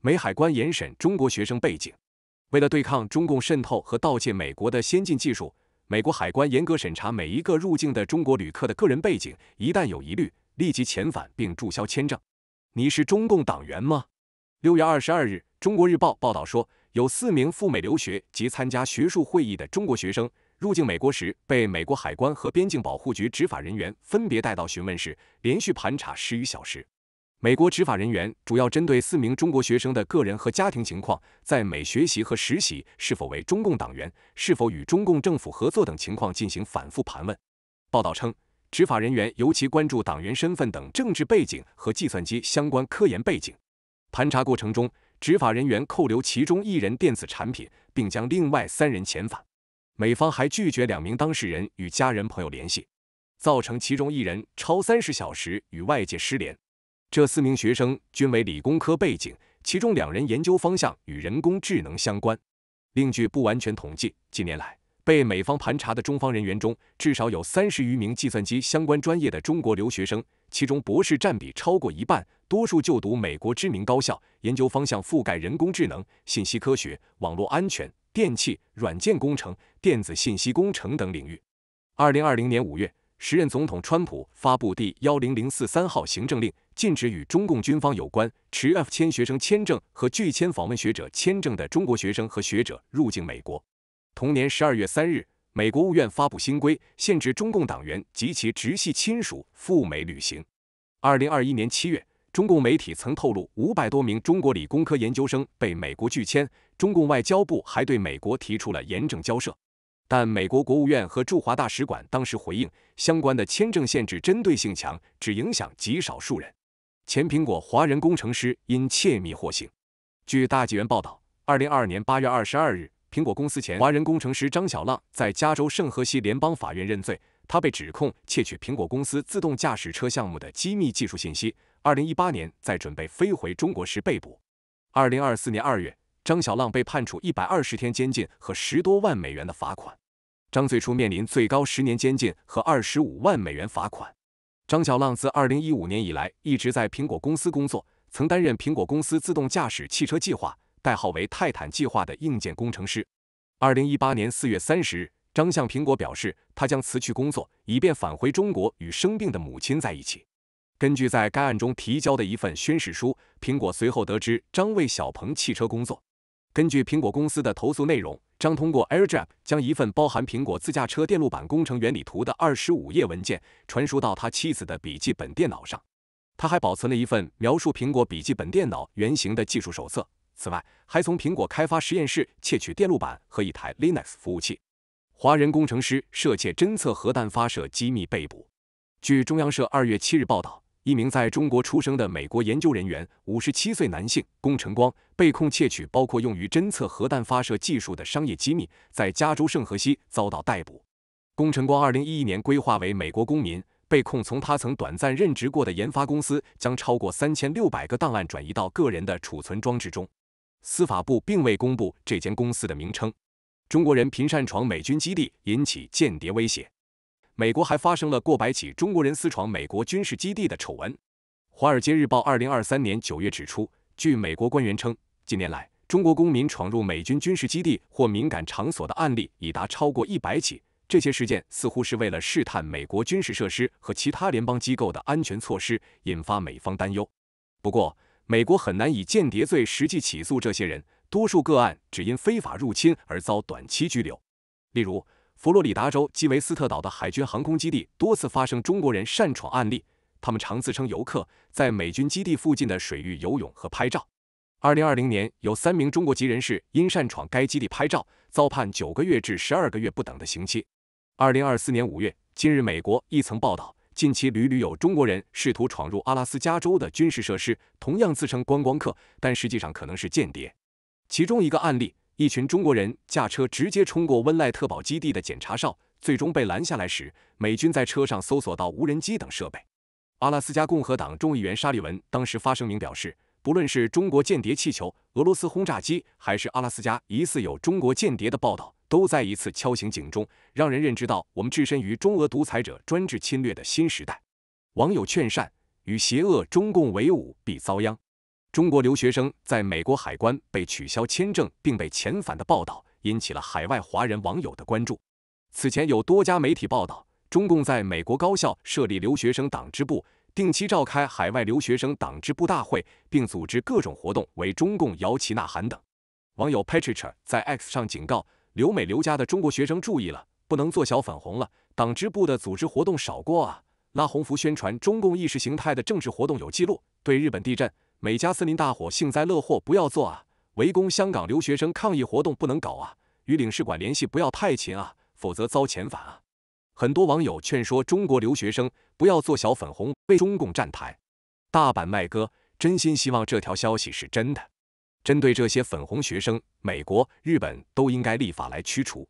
美海关严审中国学生背景。为了对抗中共渗透和盗窃美国的先进技术，美国海关严格审查每一个入境的中国旅客的个人背景，一旦有疑虑，立即遣返并注销签证。你是中共党员吗？六月二十二日，《中国日报》报道说，有四名赴美留学及参加学术会议的中国学生入境美国时，被美国海关和边境保护局执法人员分别带到询问室，连续盘查十余小时。美国执法人员主要针对四名中国学生的个人和家庭情况、在美学习和实习、是否为中共党员、是否与中共政府合作等情况进行反复盘问。报道称，执法人员尤其关注党员身份等政治背景和计算机相关科研背景。盘查过程中，执法人员扣留其中一人电子产品，并将另外三人遣返。美方还拒绝两名当事人与家人朋友联系，造成其中一人超三十小时与外界失联。这四名学生均为理工科背景，其中两人研究方向与人工智能相关。另据不完全统计，近年来被美方盘查的中方人员中，至少有三十余名计算机相关专业的中国留学生，其中博士占比超过一半，多数就读美国知名高校，研究方向覆盖人工智能、信息科学、网络安全、电气、软件工程、电子信息工程等领域。二零二零年五月。时任总统川普发布第幺零零四三号行政令，禁止与中共军方有关持 F 签学生签证和拒签访问学者签证的中国学生和学者入境美国。同年十二月三日，美国务院发布新规，限制中共党员及其直系亲属赴美旅行。二零二一年七月，中共媒体曾透露五百多名中国理工科研究生被美国拒签，中共外交部还对美国提出了严正交涉。但美国国务院和驻华大使馆当时回应，相关的签证限制针对性强，只影响极少数人。前苹果华人工程师因窃密获刑。据大纪元报道，二零二二年八月二十二日，苹果公司前华人工程师张小浪在加州圣荷西联邦法院认罪，他被指控窃取苹果公司自动驾驶车项目的机密技术信息。二零一八年，在准备飞回中国时被捕。二零二四年二月。张小浪被判处一百二十天监禁和十多万美元的罚款。张最初面临最高十年监禁和二十五万美元罚款。张小浪自二零一五年以来一直在苹果公司工作，曾担任苹果公司自动驾驶汽车计划（代号为泰坦计划）的硬件工程师。二零一八年四月三十日，张向苹果表示，他将辞去工作，以便返回中国与生病的母亲在一起。根据在该案中提交的一份宣誓书，苹果随后得知张为小鹏汽车工作。根据苹果公司的投诉内容，张通过 AirDrop 将一份包含苹果自驾车电路板工程原理图的二十五页文件传输到他妻子的笔记本电脑上。他还保存了一份描述苹果笔记本电脑原型的技术手册。此外，还从苹果开发实验室窃取电路板和一台 Linux 服务器。华人工程师涉窃侦测核弹发射机密被捕。据中央社二月七日报道。一名在中国出生的美国研究人员，五十七岁男性龚晨光，被控窃取包括用于侦测核弹发射技术的商业机密，在加州圣荷西遭到逮捕。龚晨光二零一一年规划为美国公民，被控从他曾短暂任职过的研发公司将超过三千六百个档案转移到个人的储存装置中。司法部并未公布这间公司的名称。中国人频擅闯美军基地，引起间谍威胁。美国还发生了过百起中国人私闯美国军事基地的丑闻。《华尔街日报》二零二三年九月指出，据美国官员称，近年来中国公民闯入美军军事基地或敏感场所的案例已达超过一百起。这些事件似乎是为了试探美国军事设施和其他联邦机构的安全措施，引发美方担忧。不过，美国很难以间谍罪实际起诉这些人，多数个案只因非法入侵而遭短期拘留。例如。佛罗里达州基韦斯特岛的海军航空基地多次发生中国人擅闯案例，他们常自称游客，在美军基地附近的水域游泳和拍照。二零二零年，有三名中国籍人士因擅闯该基地拍照，遭判九个月至十二个月不等的刑期。二零二四年五月，今日美国一曾报道，近期屡屡有中国人试图闯入阿拉斯加州的军事设施，同样自称观光客，但实际上可能是间谍。其中一个案例。一群中国人驾车直接冲过温赖特堡基地的检查哨，最终被拦下来时，美军在车上搜索到无人机等设备。阿拉斯加共和党众议员沙利文当时发声明表示，不论是中国间谍气球、俄罗斯轰炸机，还是阿拉斯加疑似有中国间谍的报道，都再一次敲醒警钟，让人认知到我们置身于中俄独裁者专制侵略的新时代。网友劝善：与邪恶中共为伍，必遭殃。中国留学生在美国海关被取消签证并被遣返的报道，引起了海外华人网友的关注。此前有多家媒体报道，中共在美国高校设立留学生党支部，定期召开海外留学生党支部大会，并组织各种活动为中共摇旗呐喊等。网友 Patricia 在 X 上警告留美留家的中国学生注意了，不能做小粉红了。党支部的组织活动少过啊，拉横幅宣传中共意识形态的政治活动有记录。对日本地震、美加森林大火幸灾乐祸不要做啊，围攻香港留学生抗议活动不能搞啊，与领事馆联系不要太勤啊，否则遭遣返啊。很多网友劝说中国留学生不要做小粉红，为中共站台。大阪麦哥真心希望这条消息是真的。针对这些粉红学生，美国、日本都应该立法来驱除。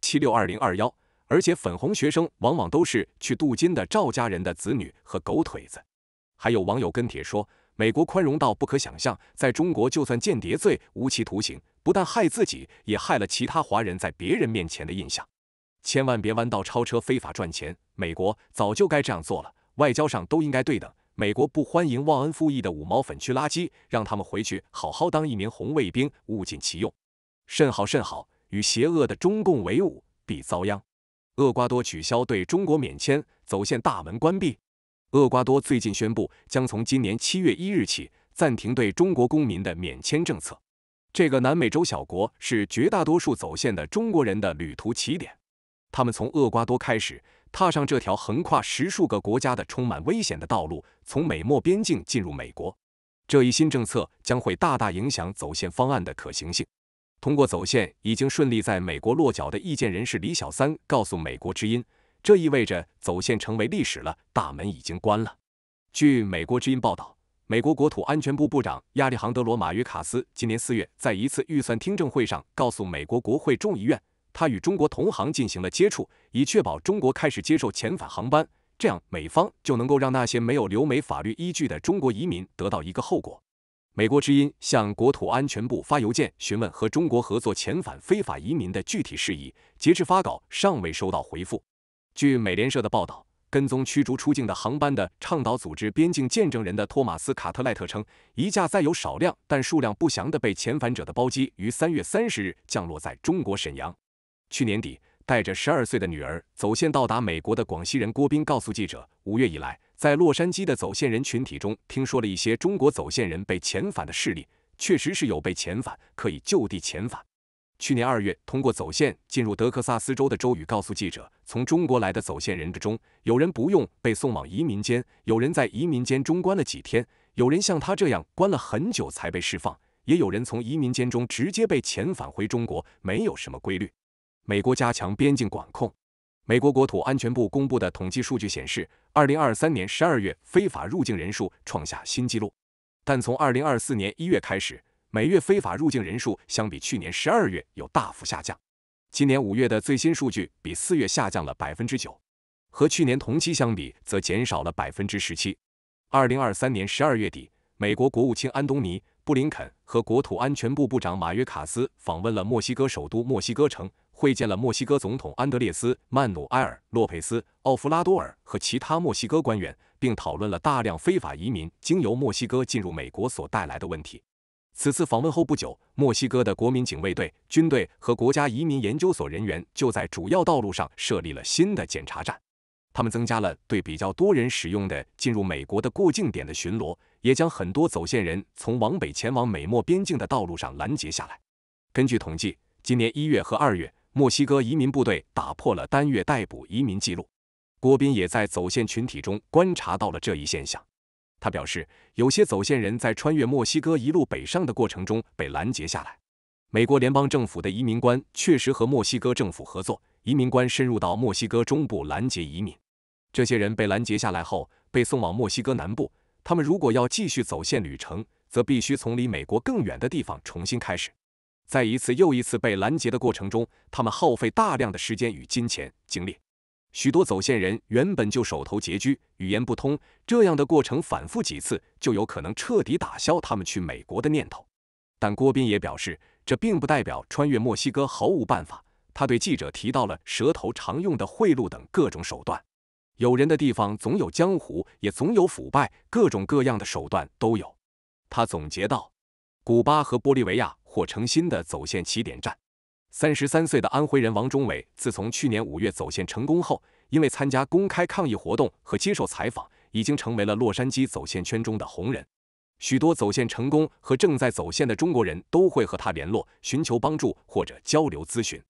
七六二零二幺，而且粉红学生往往都是去镀金的赵家人的子女和狗腿子。还有网友跟帖说，美国宽容到不可想象，在中国就算间谍罪无期徒刑，不但害自己，也害了其他华人在别人面前的印象。千万别弯道超车，非法赚钱。美国早就该这样做了，外交上都应该对等。美国不欢迎忘恩负义的五毛粉区垃圾，让他们回去好好当一名红卫兵，物尽其用。甚好甚好，与邪恶的中共为伍，必遭殃。厄瓜多取消对中国免签，走线大门关闭。厄瓜多最近宣布，将从今年七月一日起暂停对中国公民的免签政策。这个南美洲小国是绝大多数走线的中国人的旅途起点，他们从厄瓜多开始。踏上这条横跨十数个国家的充满危险的道路，从美墨边境进入美国，这一新政策将会大大影响走线方案的可行性。通过走线已经顺利在美国落脚的意见人士李小三告诉美国之音，这意味着走线成为历史了，大门已经关了。据美国之音报道，美国国土安全部部长亚历杭德罗马约卡斯今年四月在一次预算听证会上告诉美国国会众议院。他与中国同行进行了接触，以确保中国开始接受遣返航班，这样美方就能够让那些没有留美法律依据的中国移民得到一个后果。美国之音向国土安全部发邮件询问和中国合作遣返非法移民的具体事宜，截至发稿尚未收到回复。据美联社的报道，跟踪驱逐出境的航班的倡导组织边境见证人的托马斯·卡特赖特称，一架载有少量但数量不详的被遣返者的包机于三月三十日降落在中国沈阳。去年底，带着十二岁的女儿走线到达美国的广西人郭斌告诉记者，五月以来，在洛杉矶的走线人群体中，听说了一些中国走线人被遣返的事例，确实是有被遣返，可以就地遣返。去年二月，通过走线进入德克萨斯州的周宇告诉记者，从中国来的走线人之中，有人不用被送往移民监，有人在移民监中关了几天，有人像他这样关了很久才被释放，也有人从移民监中直接被遣返回中国，没有什么规律。美国加强边境管控。美国国土安全部公布的统计数据显示，二零二三年十二月非法入境人数创下新纪录，但从二零二四年一月开始，每月非法入境人数相比去年十二月有大幅下降。今年五月的最新数据比四月下降了百分之九，和去年同期相比则减少了百分之十七。二零二三年十二月底，美国国务卿安东尼·布林肯和国土安全部部长马约卡斯访问了墨西哥首都墨西哥城。会见了墨西哥总统安德烈斯·曼努埃尔·洛佩斯·奥弗拉多尔和其他墨西哥官员，并讨论了大量非法移民经由墨西哥进入美国所带来的问题。此次访问后不久，墨西哥的国民警卫队、军队和国家移民研究所人员就在主要道路上设立了新的检查站，他们增加了对比较多人使用的进入美国的过境点的巡逻，也将很多走线人从往北前往美墨边境的道路上拦截下来。根据统计，今年一月和二月。墨西哥移民部队打破了单月逮捕移民记录，郭斌也在走线群体中观察到了这一现象。他表示，有些走线人在穿越墨西哥一路北上的过程中被拦截下来。美国联邦政府的移民官确实和墨西哥政府合作，移民官深入到墨西哥中部拦截移民。这些人被拦截下来后，被送往墨西哥南部。他们如果要继续走线旅程，则必须从离美国更远的地方重新开始。在一次又一次被拦截的过程中，他们耗费大量的时间与金钱精力。许多走线人原本就手头拮据，语言不通，这样的过程反复几次，就有可能彻底打消他们去美国的念头。但郭斌也表示，这并不代表穿越墨西哥毫无办法。他对记者提到了蛇头常用的贿赂等各种手段。有人的地方总有江湖，也总有腐败，各种各样的手段都有。他总结道：“古巴和玻利维亚或成新的走线起点站。”三十三岁的安徽人王忠伟，自从去年五月走线成功后，因为参加公开抗议活动和接受采访，已经成为了洛杉矶走线圈中的红人。许多走线成功和正在走线的中国人都会和他联络，寻求帮助或者交流咨询。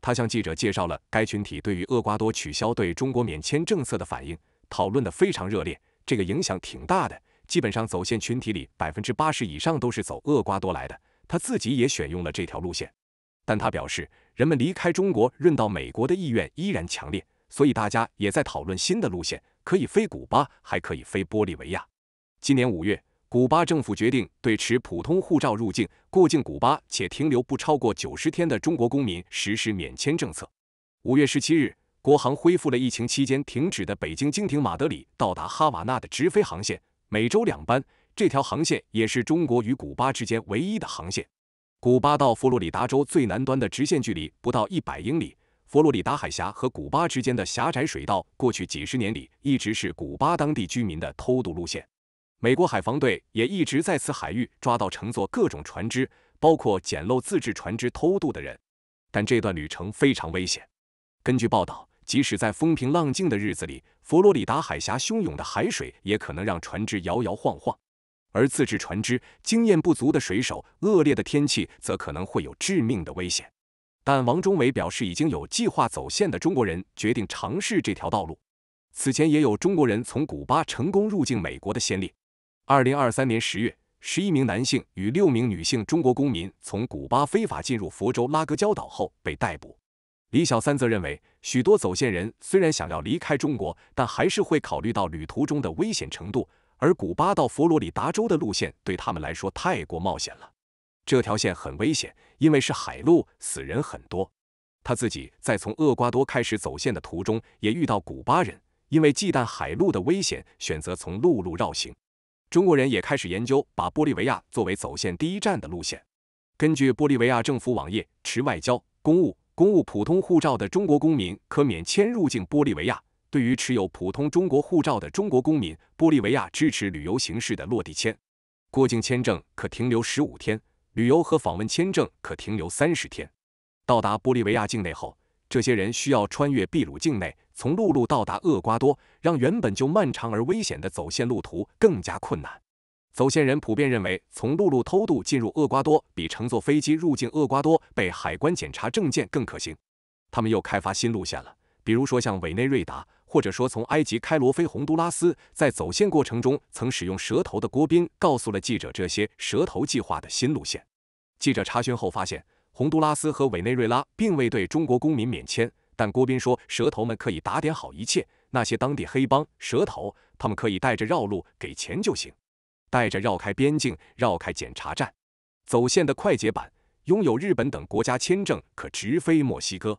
他向记者介绍了该群体对于厄瓜多取消对中国免签政策的反应，讨论的非常热烈，这个影响挺大的。基本上走线群体里百分之八十以上都是走厄瓜多来的，他自己也选用了这条路线。但他表示，人们离开中国润到美国的意愿依然强烈，所以大家也在讨论新的路线，可以飞古巴，还可以飞玻利维亚。今年五月。古巴政府决定对持普通护照入境、过境古巴且停留不超过九十天的中国公民实施免签政策。五月十七日，国航恢复了疫情期间停止的北京经停马德里到达哈瓦那的直飞航线，每周两班。这条航线也是中国与古巴之间唯一的航线。古巴到佛罗里达州最南端的直线距离不到一百英里。佛罗里达海峡和古巴之间的狭窄水道，过去几十年里一直是古巴当地居民的偷渡路线。美国海防队也一直在此海域抓到乘坐各种船只，包括捡漏自制船只偷渡的人，但这段旅程非常危险。根据报道，即使在风平浪静的日子里，佛罗里达海峡汹涌的海水也可能让船只摇摇晃晃，而自制船只经验不足的水手，恶劣的天气则可能会有致命的危险。但王忠伟表示，已经有计划走线的中国人决定尝试这条道路。此前也有中国人从古巴成功入境美国的先例。二零二三年十月，十一名男性与六名女性中国公民从古巴非法进入佛州拉格礁岛后被逮捕。李小三则认为，许多走线人虽然想要离开中国，但还是会考虑到旅途中的危险程度，而古巴到佛罗里达州的路线对他们来说太过冒险了。这条线很危险，因为是海路，死人很多。他自己在从厄瓜多开始走线的途中，也遇到古巴人，因为忌惮海路的危险，选择从陆路绕行。中国人也开始研究把玻利维亚作为走线第一站的路线。根据玻利维亚政府网页，持外交、公务、公务普通护照的中国公民可免签入境玻利维亚。对于持有普通中国护照的中国公民，玻利维亚支持旅游形式的落地签，过境签证可停留十五天，旅游和访问签证可停留三十天。到达玻利维亚境内后，这些人需要穿越秘鲁境内。从陆路到达厄瓜多，让原本就漫长而危险的走线路途更加困难。走线人普遍认为，从陆路偷渡进入厄瓜多比乘坐飞机入境厄瓜多被海关检查证件更可行。他们又开发新路线了，比如说像委内瑞达，或者说从埃及开罗飞洪都拉斯。在走线过程中曾使用蛇头的郭斌告诉了记者这些蛇头计划的新路线。记者查询后发现，洪都拉斯和委内瑞拉并未对中国公民免签。但郭斌说，蛇头们可以打点好一切。那些当地黑帮蛇头，他们可以带着绕路给钱就行，带着绕开边境，绕开检查站，走线的快捷版，拥有日本等国家签证，可直飞墨西哥。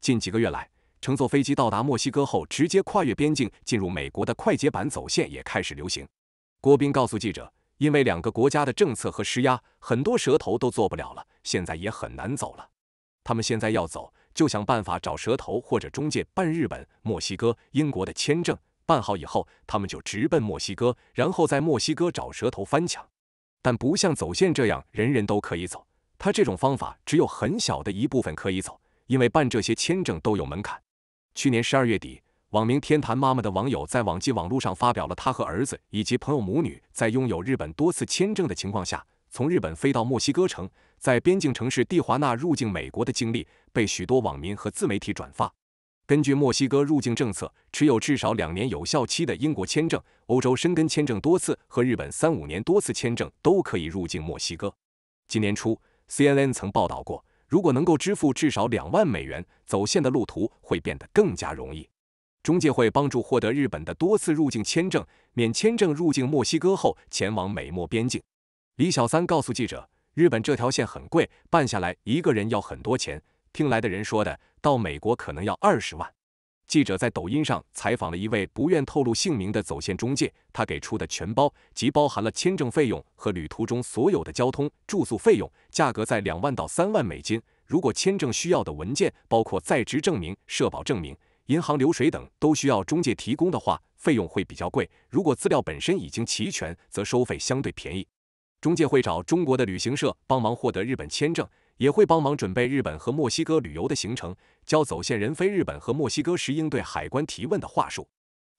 近几个月来，乘坐飞机到达墨西哥后，直接跨越边境进入美国的快捷版走线也开始流行。郭斌告诉记者，因为两个国家的政策和施压，很多蛇头都做不了了，现在也很难走了。他们现在要走。就想办法找蛇头或者中介办日本、墨西哥、英国的签证，办好以后，他们就直奔墨西哥，然后在墨西哥找蛇头翻墙。但不像走线这样人人都可以走，他这种方法只有很小的一部分可以走，因为办这些签证都有门槛。去年十二月底，网名“天坛妈妈”的网友在网际网络上发表了他和儿子以及朋友母女在拥有日本多次签证的情况下。从日本飞到墨西哥城，在边境城市蒂华纳入境美国的经历被许多网民和自媒体转发。根据墨西哥入境政策，持有至少两年有效期的英国签证、欧洲申根签证多次和日本三五年多次签证都可以入境墨西哥。今年初，CNN 曾报道过，如果能够支付至少两万美元，走线的路途会变得更加容易。中介会帮助获得日本的多次入境签证，免签证入境墨西哥后前往美墨边境。李小三告诉记者：“日本这条线很贵，办下来一个人要很多钱。听来的人说的，到美国可能要二十万。”记者在抖音上采访了一位不愿透露姓名的走线中介，他给出的全包即包含了签证费用和旅途中所有的交通、住宿费用，价格在两万到三万美金。如果签证需要的文件包括在职证明、社保证明、银行流水等，都需要中介提供的话，费用会比较贵。如果资料本身已经齐全，则收费相对便宜。中介会找中国的旅行社帮忙获得日本签证，也会帮忙准备日本和墨西哥旅游的行程，教走线人飞日本和墨西哥时应对海关提问的话术。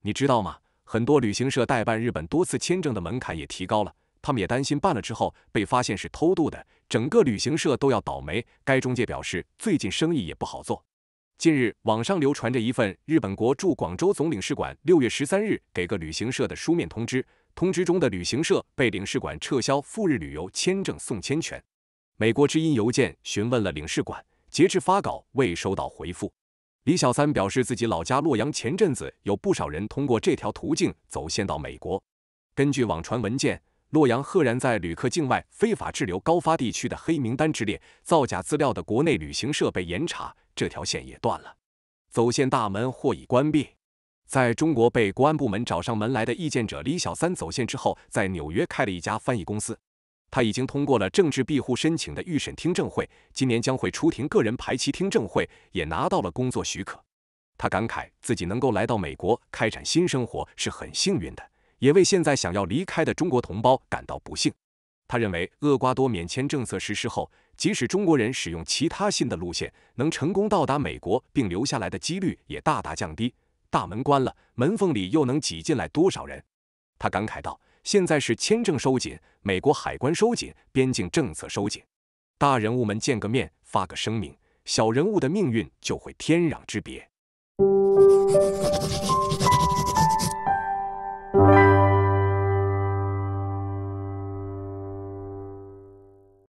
你知道吗？很多旅行社代办日本多次签证的门槛也提高了，他们也担心办了之后被发现是偷渡的，整个旅行社都要倒霉。该中介表示，最近生意也不好做。近日，网上流传着一份日本国驻广州总领事馆六月十三日给个旅行社的书面通知。通知中的旅行社被领事馆撤销赴日旅游签证送签权。美国之音邮件询问了领事馆，截至发稿未收到回复。李小三表示，自己老家洛阳前阵子有不少人通过这条途径走线到美国。根据网传文件，洛阳赫然在旅客境外非法滞留高发地区的黑名单之列，造假资料的国内旅行社被严查，这条线也断了，走线大门或已关闭。在中国被国安部门找上门来的意见者李小三走线之后，在纽约开了一家翻译公司。他已经通过了政治庇护申请的预审听证会，今年将会出庭个人排期听证会，也拿到了工作许可。他感慨自己能够来到美国开展新生活是很幸运的，也为现在想要离开的中国同胞感到不幸。他认为，厄瓜多免签政策实施后，即使中国人使用其他新的路线，能成功到达美国并留下来的几率也大大降低。大门关了，门缝里又能挤进来多少人？他感慨道：“现在是签证收紧美国海关收紧边境政策收紧。大人物们见个面发个声明小人物的命运就会天壤之别。